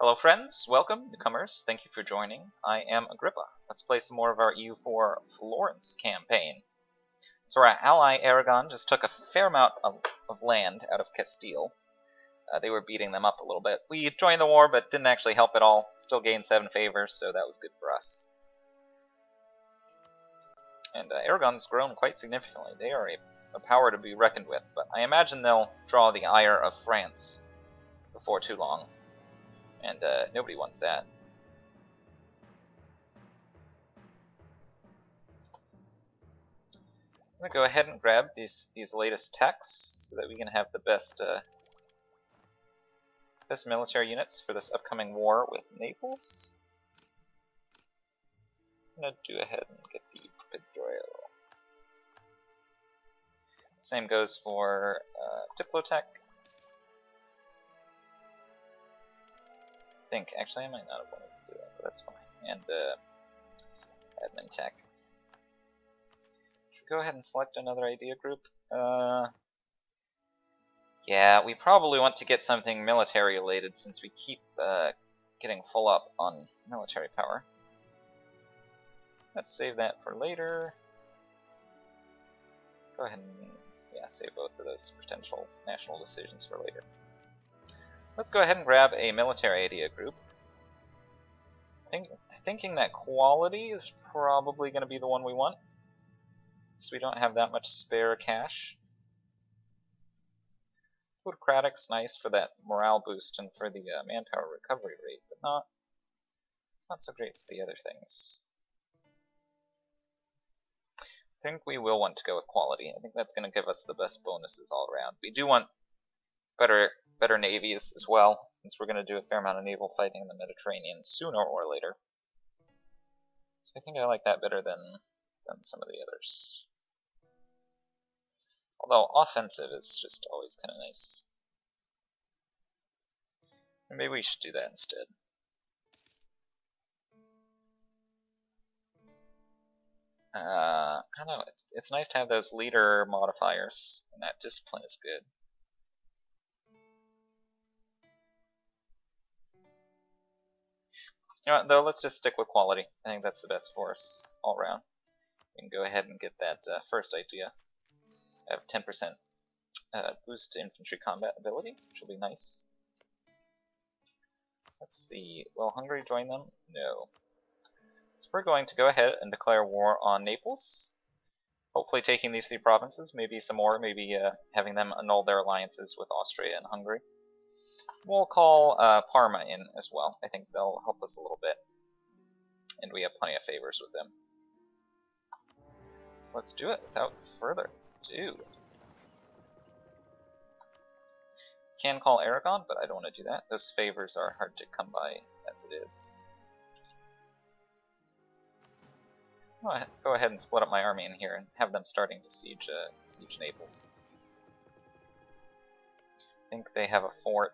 Hello friends, welcome, newcomers, thank you for joining. I am Agrippa. Let's play some more of our EU4 Florence campaign. So our ally Aragon just took a fair amount of, of land out of Castile. Uh, they were beating them up a little bit. We joined the war but didn't actually help at all. Still gained 7 favors, so that was good for us. And uh, Aragon's grown quite significantly. They are a, a power to be reckoned with, but I imagine they'll draw the ire of France before too long and uh, nobody wants that. I'm gonna go ahead and grab these these latest techs so that we can have the best uh, best military units for this upcoming war with Naples. I'm gonna do ahead and get the Pedroil. Same goes for uh, Diplotech. Think. Actually, I might not have wanted to do that, but that's fine. And uh, admin tech. Should we go ahead and select another idea group? Uh, yeah, we probably want to get something military related since we keep uh, getting full up on military power. Let's save that for later. Go ahead and yeah, save both of those potential national decisions for later. Let's go ahead and grab a military idea group. Think, thinking that quality is probably going to be the one we want. So we don't have that much spare cash. Plutocratic's nice for that morale boost and for the uh, manpower recovery rate, but not not so great for the other things. I think we will want to go with quality. I think that's going to give us the best bonuses all around. We do want better better navies as well, since we're going to do a fair amount of naval fighting in the Mediterranean sooner or later. So I think I like that better than, than some of the others. Although offensive is just always kind of nice. maybe we should do that instead. Uh, I don't know, it's nice to have those leader modifiers, and that discipline is good. You know what, though, let's just stick with quality. I think that's the best for us all around. We can go ahead and get that uh, first idea. I have 10% uh, boost to infantry combat ability, which will be nice. Let's see, will Hungary join them? No. So we're going to go ahead and declare war on Naples. Hopefully taking these three provinces, maybe some more, maybe uh, having them annul their alliances with Austria and Hungary. We'll call uh, Parma in as well. I think they'll help us a little bit. And we have plenty of favors with them. So let's do it without further ado. Can call Aragon, but I don't want to do that. Those favors are hard to come by as it is. I'll go ahead and split up my army in here and have them starting to siege, uh, siege Naples think they have a fort.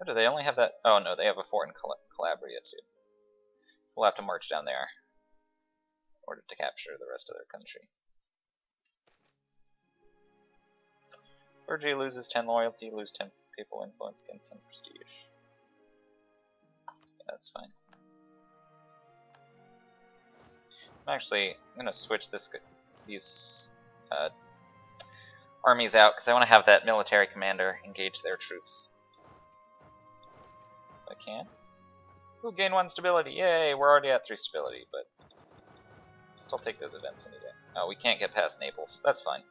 Or do they only have that? Oh no, they have a fort in Cal Calabria too. We'll have to march down there in order to capture the rest of their country. Clergy loses 10 loyalty, lose 10 people influence, gain 10 prestige. Yeah, that's fine. I'm actually I'm gonna switch this these uh, armies out because I want to have that military commander engage their troops. If I can. Ooh, gain one stability. Yay, we're already at three stability, but still take those events any day. Oh, we can't get past Naples. That's fine.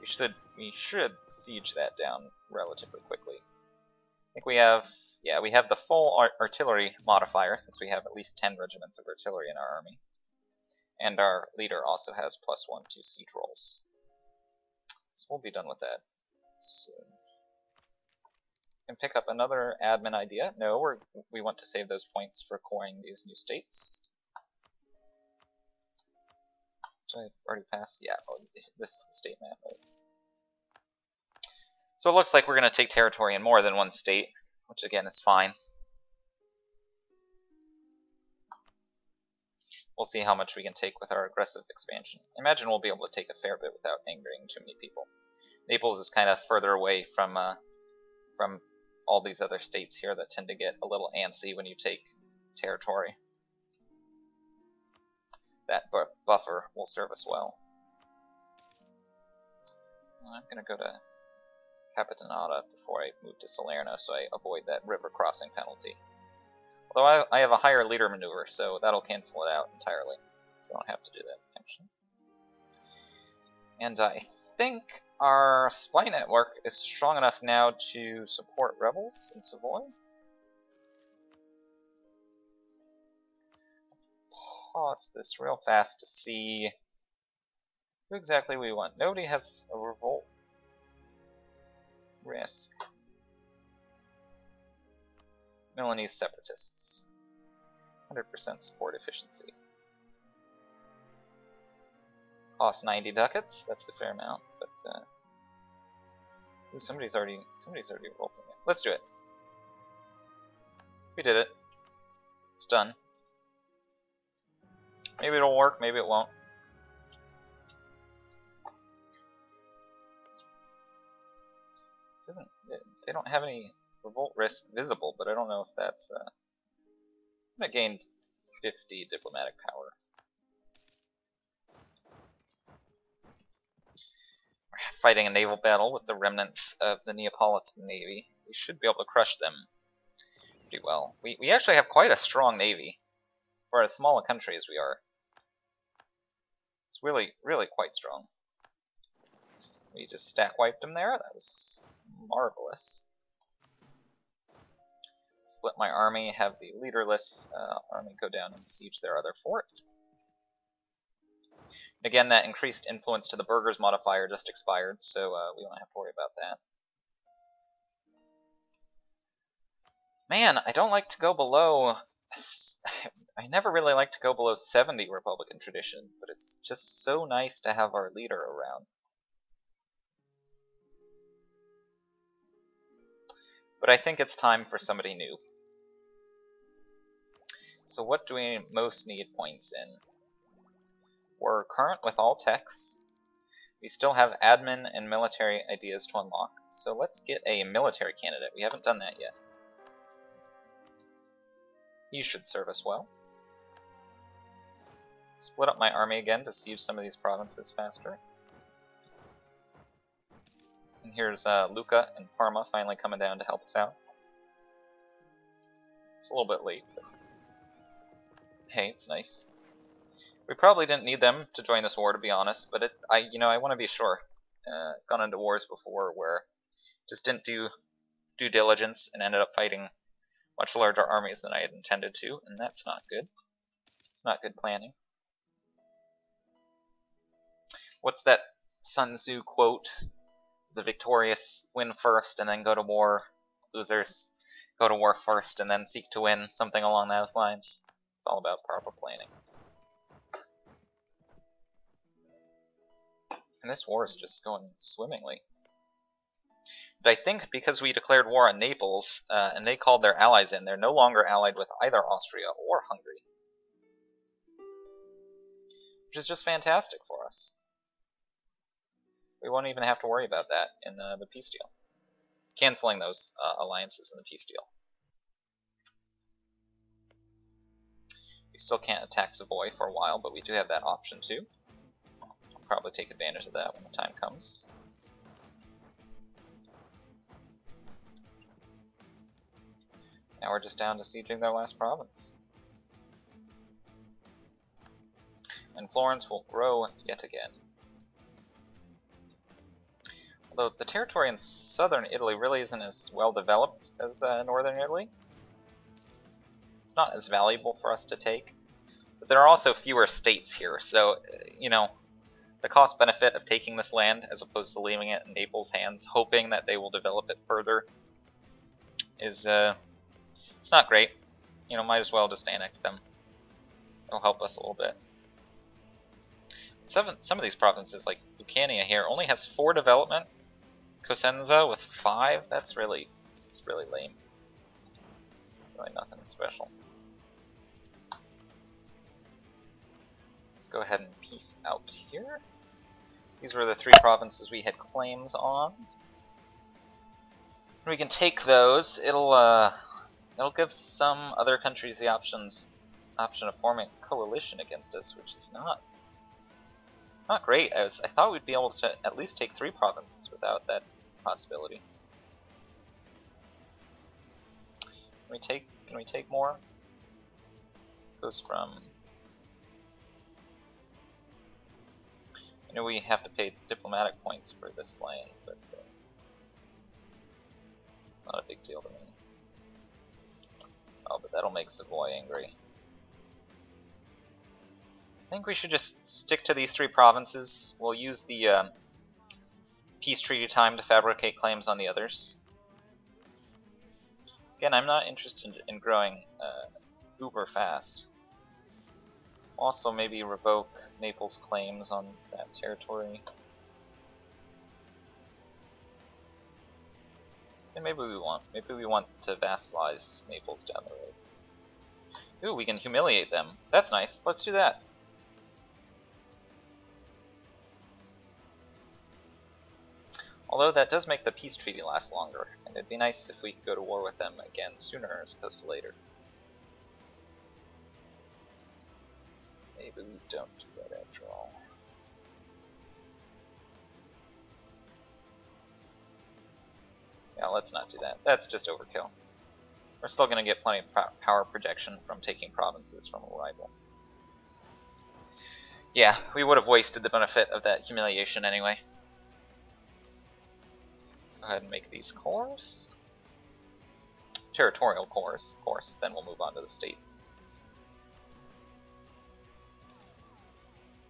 We should we should siege that down relatively quickly. I think we have yeah we have the full art artillery modifier since we have at least ten regiments of artillery in our army, and our leader also has plus one to siege rolls. So we'll be done with that soon. And pick up another admin idea. No, we're, we want to save those points for coring these new states. Did I already pass? Yeah, oh, this is the state map. So it looks like we're going to take territory in more than one state, which again is fine. We'll see how much we can take with our aggressive expansion. Imagine we'll be able to take a fair bit without angering too many people. Naples is kind of further away from uh, from all these other states here that tend to get a little antsy when you take territory. That bu buffer will serve us well. I'm gonna go to Capitanata before I move to Salerno so I avoid that river crossing penalty. Although I, I have a higher leader maneuver, so that'll cancel it out entirely. Don't have to do that, actually. And I think our supply network is strong enough now to support rebels in Savoy. Pause this real fast to see who exactly we want. Nobody has a revolt risk. Milanese separatists. 100% support efficiency. Cost 90 ducats, that's a fair amount, but uh, ooh, somebody's already somebody's already revolting it. Let's do it. We did it. It's done. Maybe it'll work, maybe it won't. Doesn't they don't have any revolt risk visible, but I don't know if that's uh I'm gonna gain 50 diplomatic power. We're fighting a naval battle with the remnants of the Neapolitan navy. We should be able to crush them pretty well. We we actually have quite a strong navy for as small a country as we are. It's really really quite strong. We just stack wiped them there. That was marvelous. Split my army, have the leaderless uh, army go down and siege their other fort. Again, that increased influence to the burghers modifier just expired, so uh, we don't have to worry about that. Man, I don't like to go below... I never really like to go below 70 Republican tradition, but it's just so nice to have our leader around. But I think it's time for somebody new. So what do we most need points in? We're current with all techs. We still have admin and military ideas to unlock. So let's get a military candidate. We haven't done that yet. He should serve us well. Split up my army again to siege some of these provinces faster. And here's uh, Lucca and Parma finally coming down to help us out. It's a little bit late, but hey, it's nice. We probably didn't need them to join this war, to be honest, but it, I, you know, I want to be sure. Uh, gone into wars before where just didn't do due diligence and ended up fighting much larger armies than I had intended to, and that's not good. It's not good planning. What's that Sun Tzu quote? the victorious win first and then go to war. Losers go to war first and then seek to win, something along those lines. It's all about proper planning. And this war is just going swimmingly. But I think because we declared war on Naples, uh, and they called their allies in, they're no longer allied with either Austria or Hungary. Which is just fantastic for us. We won't even have to worry about that in the, the peace deal. Canceling those uh, alliances in the peace deal. We still can't attack Savoy for a while, but we do have that option too. I'll probably take advantage of that when the time comes. Now we're just down to sieging their last province. And Florence will grow yet again. Although the territory in southern Italy really isn't as well developed as uh, northern Italy. It's not as valuable for us to take. But there are also fewer states here, so, uh, you know, the cost benefit of taking this land as opposed to leaving it in Naples' hands, hoping that they will develop it further, is, uh, it's not great. You know, might as well just annex them. It'll help us a little bit. Some, some of these provinces, like Lucania here, only has four development Cosenza with five? That's really, it's really lame. Really nothing special. Let's go ahead and peace out here. These were the three provinces we had claims on. We can take those. It'll uh, it'll give some other countries the options option of forming a coalition against us, which is not not great. I was I thought we'd be able to at least take three provinces without that possibility. We take can we take more? Goes from I know we have to pay diplomatic points for this land, but uh, it's not a big deal to me. Oh, but that'll make Savoy angry. I think we should just stick to these three provinces. We'll use the um, peace treaty time to fabricate claims on the others. Again, I'm not interested in growing uh, uber fast. Also, maybe revoke Naples' claims on that territory. And maybe we want maybe we want to vassalize Naples down the road. Ooh, we can humiliate them. That's nice. Let's do that. Although that does make the peace treaty last longer, and it'd be nice if we could go to war with them again sooner as opposed to later. Maybe we don't do that after all. Yeah, let's not do that. That's just overkill. We're still going to get plenty of power projection from taking provinces from a rival. Yeah, we would have wasted the benefit of that humiliation anyway. Go ahead and make these cores. Territorial cores, of course, then we'll move on to the states.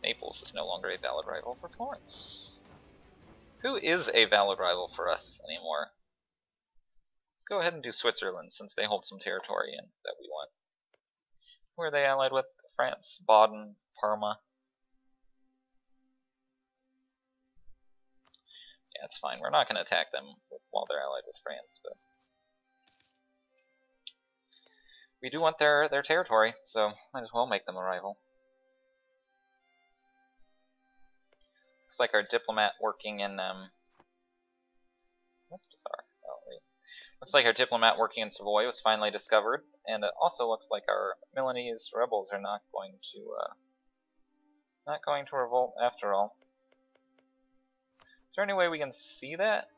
Naples is no longer a valid rival for Florence. Who is a valid rival for us anymore? Let's go ahead and do Switzerland since they hold some territory in that we want. Who are they allied with? France, Baden, Parma. It's fine. We're not going to attack them while they're allied with France, but we do want their their territory, so might as well make them a rival. Looks like our diplomat working in um. That's bizarre. Oh wait. Looks like our diplomat working in Savoy was finally discovered, and it also looks like our Milanese rebels are not going to uh, not going to revolt after all. Is there any way we can see that?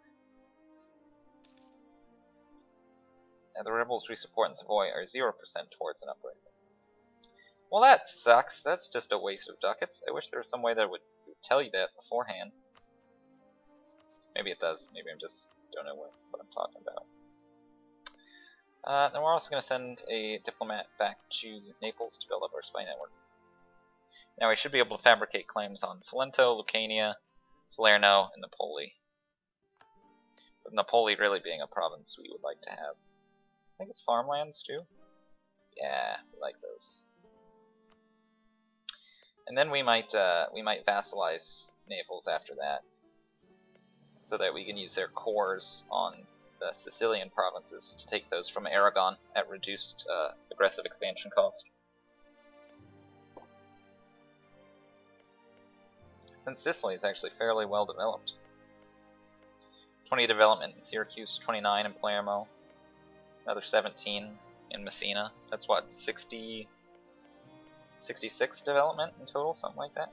The rebels we support in Savoy are 0% towards an uprising. Well, that sucks. That's just a waste of ducats. I wish there was some way that would tell you that beforehand. Maybe it does. Maybe I'm just don't know what, what I'm talking about. Uh, then we're also going to send a diplomat back to Naples to build up our spy network. Now we should be able to fabricate claims on Salento, Lucania, Salerno, and Napoli. With Napoli really being a province we would like to have. I think it's farmlands too. Yeah, we like those. And then we might uh, we might vassalize Naples after that, so that we can use their cores on the Sicilian provinces to take those from Aragon at reduced uh, aggressive expansion cost. Since Sicily is actually fairly well developed. 20 development in Syracuse, 29 in Palermo, another 17 in Messina. That's what, 60, 66 development in total, something like that?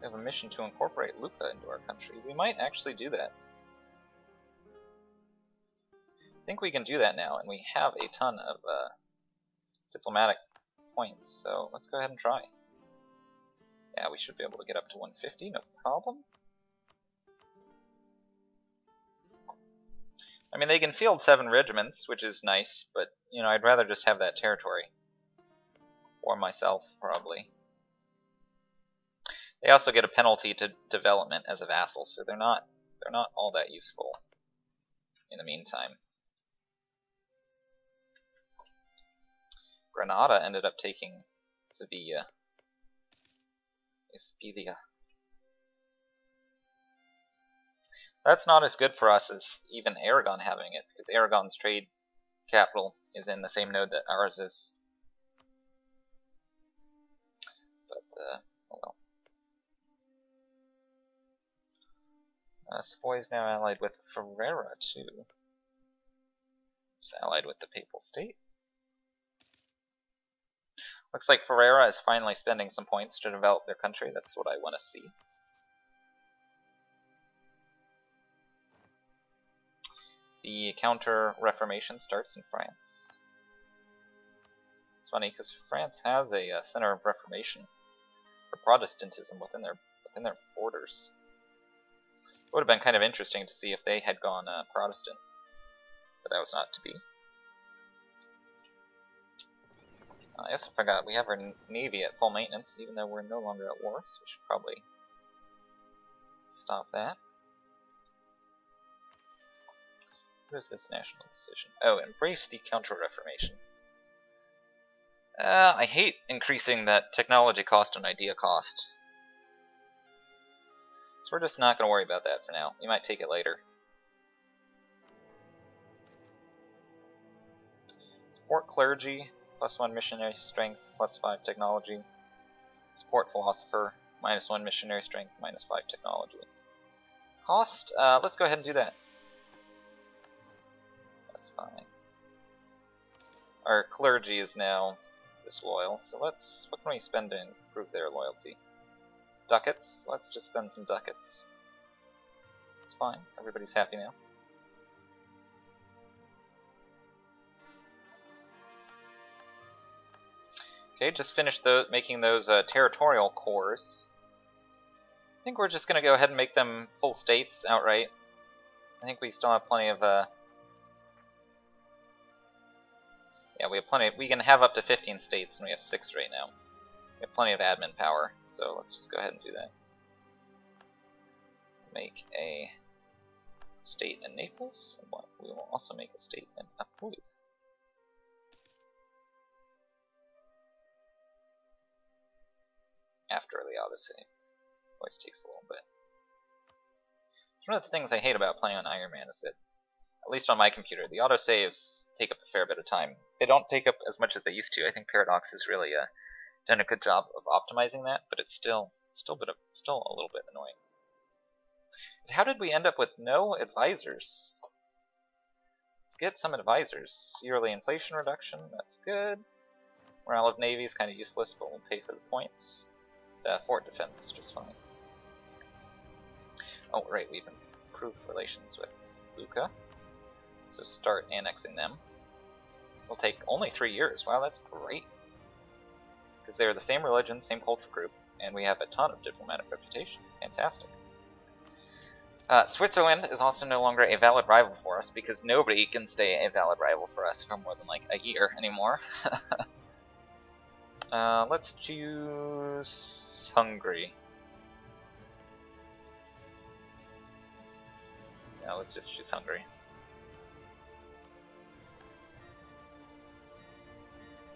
We have a mission to incorporate Lucca into our country. We might actually do that. I think we can do that now, and we have a ton of uh, diplomatic points, so let's go ahead and try. Yeah, we should be able to get up to 150, no problem. I mean, they can field seven regiments, which is nice, but, you know, I'd rather just have that territory. Or myself, probably. They also get a penalty to development as a vassal, so they're not they're not all that useful in the meantime. Granada ended up taking Sevilla. Espedia. That's not as good for us as even Aragon having it, because Aragon's trade capital is in the same node that ours is. But, uh, oh well. Uh, Savoy is now allied with Ferrara too. It's allied with the Papal State. Looks like Ferrara is finally spending some points to develop their country. That's what I want to see. The Counter-Reformation starts in France. It's funny because France has a uh, center of Reformation for Protestantism within their within their borders. It would have been kind of interesting to see if they had gone uh, Protestant, but that was not to be. I also forgot we have our navy at full maintenance, even though we're no longer at war, so we should probably stop that. What is this national decision? Oh, embrace the Counter-Reformation. Uh, I hate increasing that technology cost and idea cost. So we're just not going to worry about that for now. We might take it later. Support clergy, plus one missionary strength, plus five technology. Support philosopher, minus one missionary strength, minus five technology. Cost, uh, let's go ahead and do that. That's fine. Our clergy is now disloyal, so let's, what can we spend to improve their loyalty? Ducats, let's just spend some ducats. It's fine, everybody's happy now. Okay, just finished the, making those uh, territorial cores. I think we're just going to go ahead and make them full states outright. I think we still have plenty of uh, Yeah, we have plenty. Of, we can have up to 15 states, and we have six right now. We have plenty of admin power, so let's just go ahead and do that. Make a state in Naples, and we will also make a state in Apulia. After the autosave. Always takes a little bit. One of the things I hate about playing on Iron Man is that at least on my computer, the autosaves take up a fair bit of time. They don't take up as much as they used to. I think Paradox has really uh, done a good job of optimizing that, but it's still still a bit of, still a little bit annoying. How did we end up with no advisors? Let's get some advisors. Yearly inflation reduction, that's good. Morale of Navy is kind of useless, but we'll pay for the points. Uh, fort defense, just fine. Oh, right, we've improved relations with Lucca. So start annexing them. Will take only three years. Wow, that's great. Because they're the same religion, same culture group, and we have a ton of diplomatic reputation. Fantastic. Uh, Switzerland is also no longer a valid rival for us because nobody can stay a valid rival for us for more than like a year anymore. uh, let's choose Hungary. Yeah, let's just choose Hungary.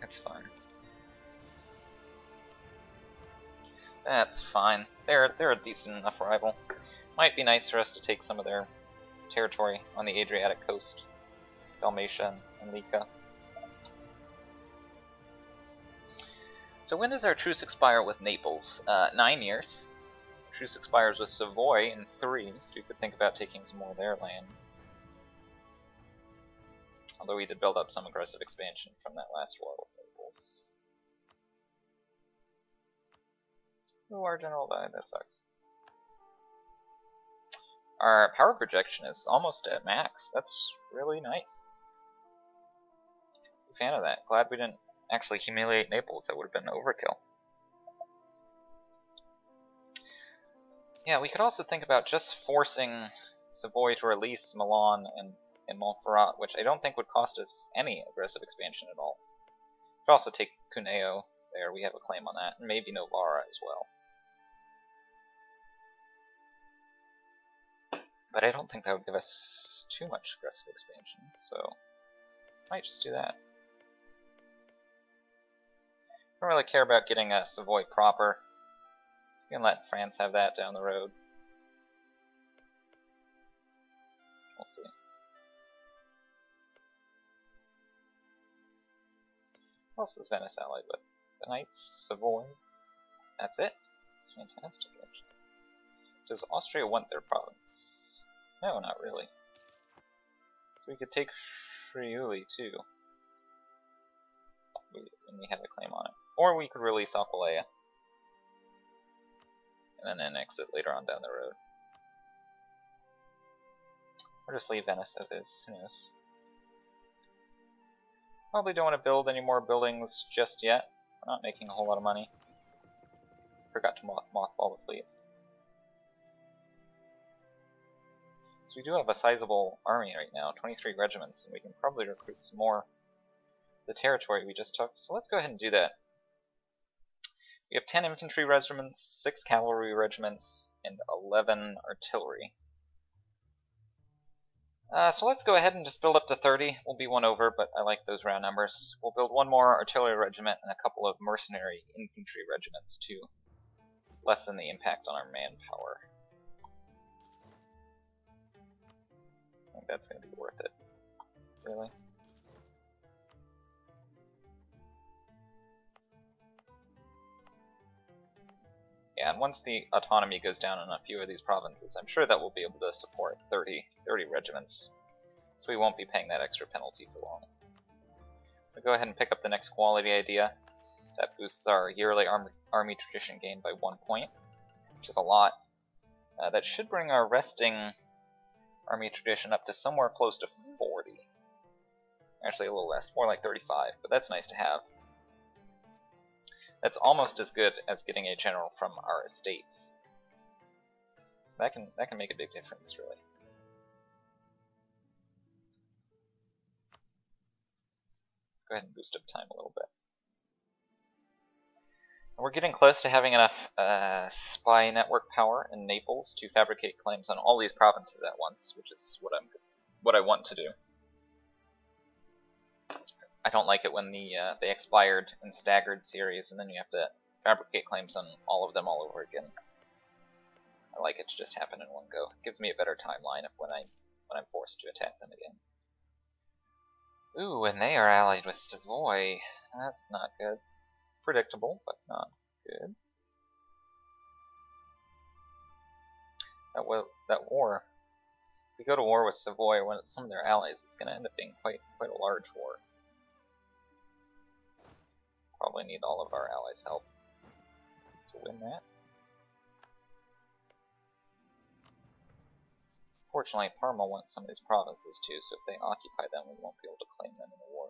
That's fine. That's fine. They're they're a decent enough rival. Might be nice for us to take some of their territory on the Adriatic coast, Dalmatia and Lika. So when does our truce expire with Naples? Uh, nine years. Truce expires with Savoy in three, so you could think about taking some more of their land. Although we did build up some aggressive expansion from that last war with Naples. Oh, our general died, that sucks. Our power projection is almost at max. That's really nice. fan of that. Glad we didn't actually humiliate Naples. That would have been overkill. Yeah, we could also think about just forcing Savoy to release Milan and in Montferrat, which I don't think would cost us any aggressive expansion at all. We Could also take Cuneo there, we have a claim on that, and maybe Novara as well. But I don't think that would give us too much aggressive expansion, so might just do that. Don't really care about getting a Savoy proper. You can let France have that down the road. We'll see. What else is Venice allied with? The Knights, Savoy. That's it. It's fantastic, actually. Does Austria want their province? No, not really. So we could take Friuli too. When we have a claim on it. Or we could release Aquileia. And then annex it later on down the road. Or just leave Venice as is, who knows. Probably don't want to build any more buildings just yet. We're not making a whole lot of money. Forgot to moth mothball the fleet. So we do have a sizable army right now, 23 regiments, and we can probably recruit some more the territory we just took. So let's go ahead and do that. We have 10 infantry regiments, 6 cavalry regiments, and 11 artillery. Uh, so let's go ahead and just build up to 30. We'll be one over, but I like those round numbers. We'll build one more artillery regiment and a couple of mercenary infantry regiments to lessen the impact on our manpower. I think that's going to be worth it. Really? Yeah, and once the autonomy goes down in a few of these provinces, I'm sure that we'll be able to support 30, 30 regiments. So we won't be paying that extra penalty for long. We'll go ahead and pick up the next quality idea. That boosts our yearly army, army tradition gain by one point, which is a lot. Uh, that should bring our resting army tradition up to somewhere close to 40. Actually, a little less, more like 35, but that's nice to have. That's almost as good as getting a general from our estates. So that can that can make a big difference, really. Let's go ahead and boost up time a little bit. we're getting close to having enough uh, spy network power in Naples to fabricate claims on all these provinces at once, which is what I'm what I want to do. I don't like it when the uh, they expired in staggered series and then you have to fabricate claims on all of them all over again. I like it to just happen in one go. It gives me a better timeline of when I when I'm forced to attack them again. Ooh, and they are allied with Savoy. That's not good. Predictable, but not good. That will that war. If we go to war with Savoy or some of their allies, it's going to end up being quite quite a large war probably need all of our allies' help to win that. Fortunately, Parma wants some of these provinces too, so if they occupy them, we won't be able to claim them in the war.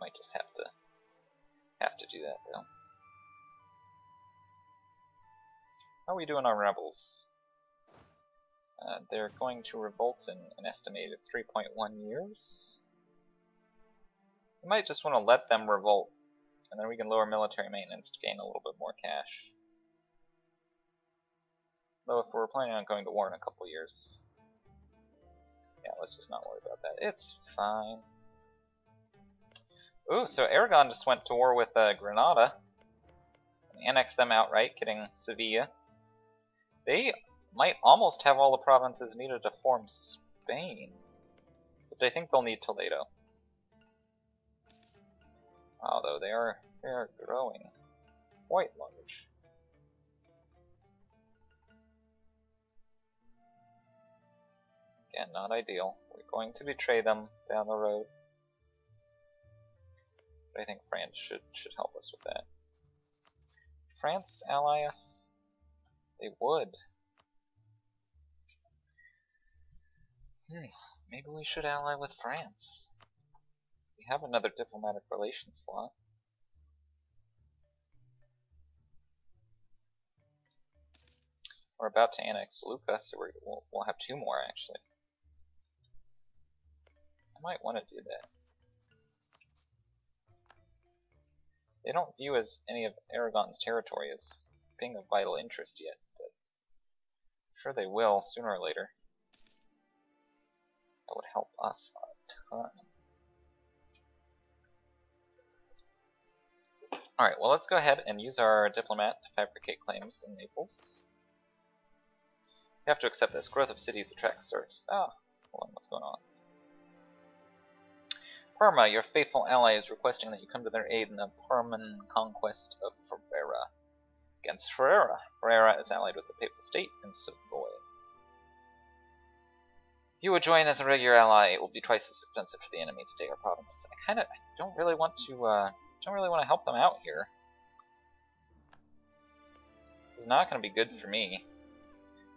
Might just have to have to do that though. How are we doing on rebels? Uh, they're going to revolt in an estimated 3.1 years. We might just want to let them revolt, and then we can lower military maintenance to gain a little bit more cash. Though if we're planning on going to war in a couple years, yeah, let's just not worry about that. It's fine. Ooh, so Aragon just went to war with uh, Granada. Annexed them outright, getting Sevilla. They might almost have all the provinces needed to form Spain. Except I think they'll need Toledo. Although they are they are growing quite large. Again, not ideal. We're going to betray them down the road. But I think France should should help us with that. France ally us? They would. Hmm, maybe we should ally with France. We have another diplomatic relations slot. We're about to annex Lucca, so we will we'll have two more actually. I might want to do that. They don't view as any of Aragon's territory as being of vital interest yet, but I'm sure they will sooner or later. That would help us a ton. Alright, well let's go ahead and use our diplomat to fabricate claims in Naples. We have to accept this. Growth of cities attracts serfs. Ah, hold on, what's going on? Parma, your faithful ally, is requesting that you come to their aid in the Parman conquest of Ferrara. against Ferrara. Ferrara is allied with the Papal State and Savoy. If you would join as a regular ally, it will be twice as expensive for the enemy to take our provinces. I kind of don't really want to, uh, don't really want to help them out here. This is not going to be good for me.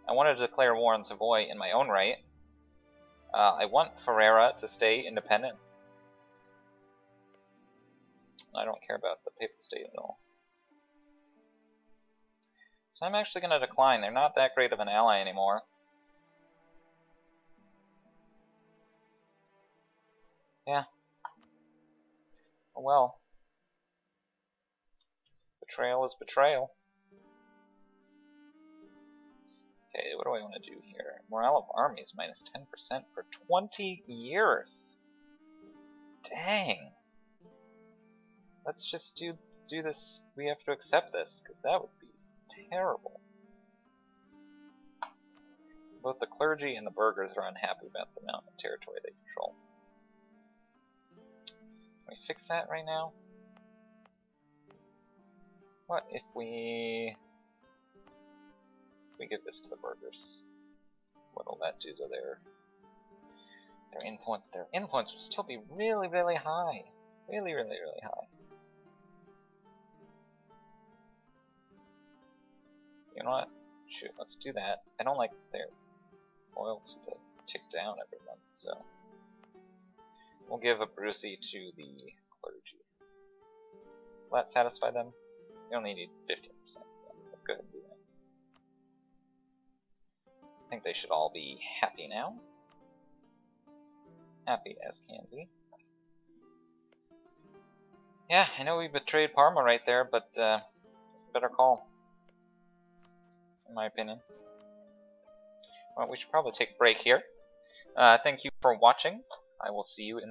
I wanted to declare war on Savoy in my own right. Uh, I want Ferrara to stay independent. I don't care about the Papal State at all. So I'm actually going to decline. They're not that great of an ally anymore. Yeah. Oh well. Betrayal is betrayal. Okay, what do I want to do here? Morale of armies minus 10% for 20 years. Dang. Let's just do do this. We have to accept this, because that would be terrible. Both the clergy and the burghers are unhappy about the amount of territory they control. We fix that right now? What if we we give this to the burghers? What will that do to their their influence? Their influence will still be really, really high. Really, really, really high. You know what? Shoot, let's do that. I don't like their loyalty to tick down every month, so we'll give Abruzzi to the clergy. Will that satisfy them? We only need 15%. Let's go ahead and do that. I think they should all be happy now. Happy as can be. Yeah, I know we betrayed Parma right there, but uh, it's a better call in my opinion. Well, we should probably take a break here. Uh, thank you for watching. I will see you in the